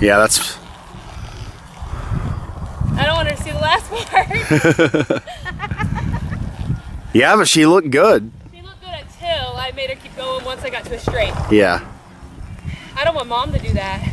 Yeah, that's. I don't want her to see the last part. Yeah, but she looked good. she looked good until I made her keep going once I got to a straight. Yeah. I don't want mom to do that.